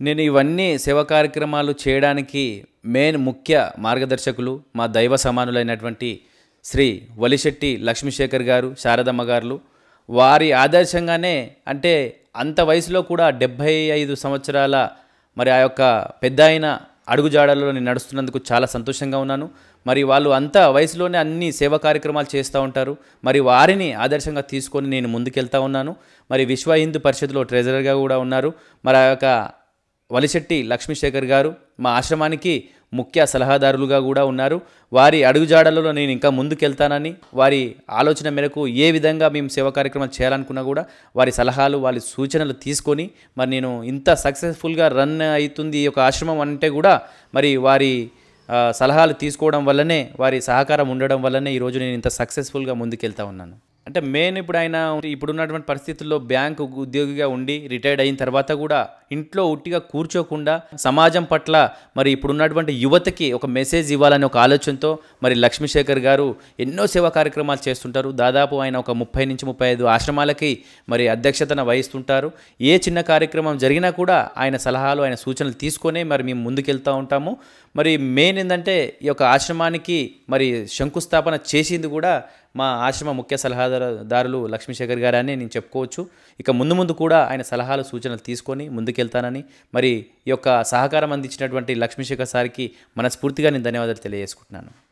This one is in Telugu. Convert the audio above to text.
నేను ఇవన్నీ సేవ కార్యక్రమాలు చేయడానికి మెయిన్ ముఖ్య మార్గదర్శకులు మా దైవ సమానులైనటువంటి శ్రీ వలిశెట్టి లక్ష్మీశేఖర్ గారు శారదమ్మ గారు వారి ఆదర్శంగానే అంటే అంత వయసులో కూడా డెబ్భై ఐదు సంవత్సరాల మరి ఆ యొక్క పెద్ద అయిన అడుగుజాడల్లో నేను నడుస్తున్నందుకు చాలా సంతోషంగా ఉన్నాను. మరి వాళ్ళు అంత వయసులోనే అన్ని సేవా కార్యక్రమాలు చేస్తూ ఉంటారు. మరి వారిని ఆదర్శంగా తీసుకొని నేను ముందుకెళ్తా ఉన్నాను. మరి విశ్వ హిందూ పరిషత్లో ట్రెజరర్గా కూడా ఉన్నారు. మరి ఆ యొక్క వలిశెట్టి లక్ష్మీశేఖర్ గారు మా ఆశ్రమానికి ముఖ్య సలహాదారులుగా కూడా ఉన్నారు. వారి అడుగుజాడలలో నేను ఇంకా ముందుకెళ్తానని వారి ఆలోచన మేరకు ఏ విధంగా మేము సేవా కార్యక్రమాలు చేయాలనుకున్నా కూడా వారి సలహాలు వారి సూచనలు తీసుకొని మరి నేను ఇంత సక్సెస్ఫుల్గా రన్ అవుతుంది ఈ యొక్క ఆశ్రమం అంటే కూడా మరి వారి సలహాలు తీసుకోవడం వల్లనే వారి సహకారం ఉండడం వల్లనే ఈరోజు నేను ఇంత సక్సెస్ఫుల్గా ముందుకెళ్తా ఉన్నాను. అంటే మెయిన్ ఇప్పుడు ఆయన ఇప్పుడున్నటువంటి పరిస్థితుల్లో బ్యాంకు ఉద్యోగిగా ఉండి రిటైర్డ్ అయిన తర్వాత కూడా ఇంట్లో ఉట్టిగా కూర్చోకుండా సమాజం పట్ల మరి ఇప్పుడున్నటువంటి యువతకి ఒక మెసేజ్ ఇవ్వాలనే ఒక ఆలోచనతో మరి లక్ష్మీశేఖర్ గారు ఎన్నో సేవా కార్యక్రమాలు చేస్తుంటారు. దాదాపు ఆయన ఒక ముప్పై నుంచి ముప్పై ఐదు ఆశ్రమాలకి మరి అధ్యక్షతన వహిస్తుంటారు. ఏ చిన్న కార్యక్రమం జరిగినా కూడా ఆయన సలహాలు ఆయన సూచనలు తీసుకొనే మరి మేము ముందుకెళ్తూ ఉంటాము. మరి మెయిన్ ఏంటంటే ఈ యొక్క ఆశ్రమానికి మరి శంకుస్థాపన చేసింది కూడా మా ఆశ్రమ ముఖ్య సలహాదారులు లక్ష్మీశేఖర్ గారు అని నేను చెప్పుకోవచ్చు. ఇక ముందు ముందు కూడా ఆయన సలహాలు సూచనలు తీసుకొని ముందుకెళ్తానని మరి ఈ యొక్క సహకారం అందించినటువంటి లక్ష్మీశేఖర్ సార్కి మనస్ఫూర్తిగా నేను ధన్యవాదాలు తెలియజేసుకుంటున్నాను.